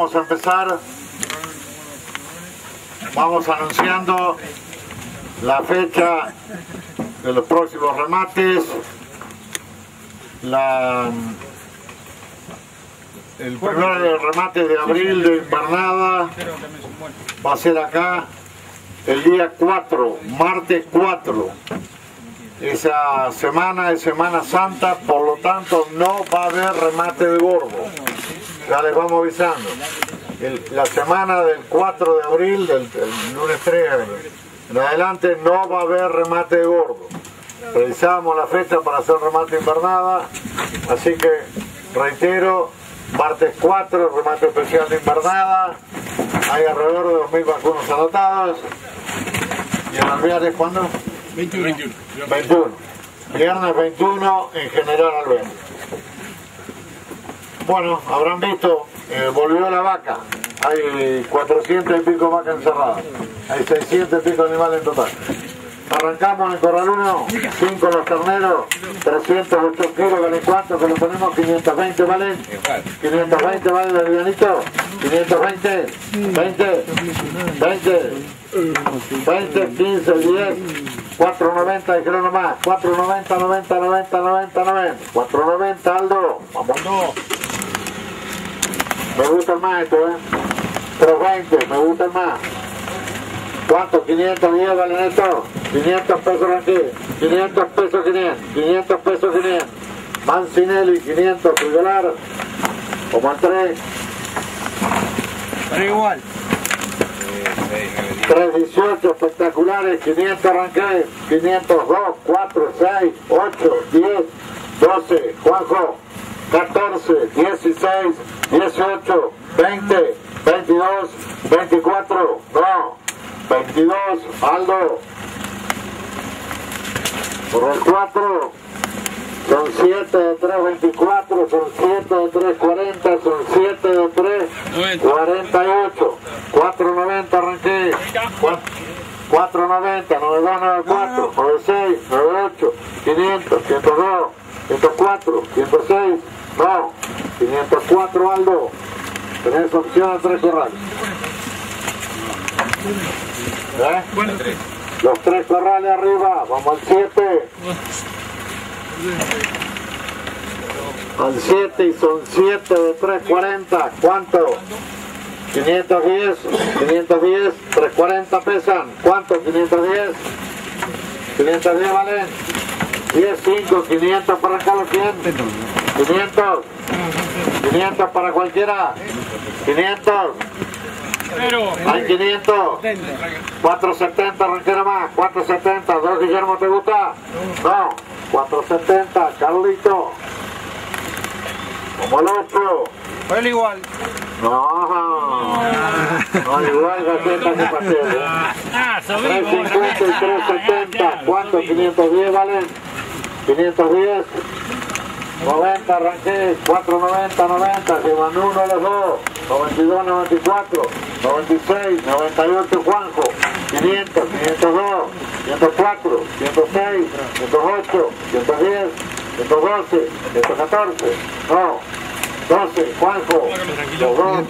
Vamos a empezar. Vamos anunciando la fecha de los próximos remates. La, el primer remate de abril de invernada va a ser acá el día 4, martes 4. Esa semana es Semana Santa, por lo tanto no va a haber remate de gordo. Ya les vamos avisando. El- la semana del 4 de abril, del, lunes 3 en adelante, no va a haber remate de gordo. Revisamos la fecha para hacer remate invernada, así que reitero, martes 4, remate especial de invernada. Hay alrededor de 2.000 vacunos anotados. ¿Y el viernes cuándo? 21. 21. Viernes 21 en General Alvear. Bueno, habrán visto, eh, volvió la vaca. Hay 400 y pico vacas encerradas. Hay 600 y pico animales en total. Arrancamos en el corral 1, 5 los terneros, 308 kilos, ¿vale cuánto? Que lo ponemos 520, ¿vale? 520, ¿vale, Vivianito? 520, 20, 20, 20, 15, 10, 490, dijeron nomás, 490, 90, 90, 90, 90, 490, Aldo, vamos. Me gusta el más esto, ¿eh? 320, me gusta el más. ¿Cuánto? 510 valen esto. 500 pesos aquí. 500 pesos 500. 500 pesos 500. Mancinelli 500 Frigolar. Como el 3. Pero igual. 318 espectaculares. 500 arranqué. 502, 4, 6, 8, 10, 12. Juanjo. 14, 16, 18, 20, 22, 24. No. 22. Aldo. Por el 4. Son 7 de 3, 24, son 7 de 3, 40, son 7 de 3, 48, 490 arranqué, 490, 92, 94, 96, 98, 500, 102, 104, 106, no, 504 Aldo, tenés opción a 3 corrales. ¿Eh? Los tres corrales arriba, vamos al 7. Al 7 y son 7 de 340. ¿Cuánto? 510, 510, 340 pesan. ¿Cuánto? 510. 510 valen. 10, 5, 500 para acá los 100. 500. 500 para cualquiera. 500. Pero. Hay 500. 470, arranquera más. 470. ¿Dos Guillermo te gusta? No. 470, Carlito. Como el otro. Pero igual. No. No, igual gaceta que. Ah, 350 y 370. ¿Cuánto? 510 valen. 510, 90 Ranqués, 490, 90, se mandó uno los dos, 92, 94, 96, 98 Juanjo, 500, 502, 104, 106, 108, 110, 112, 114, no, 12, Juanjo, los dos.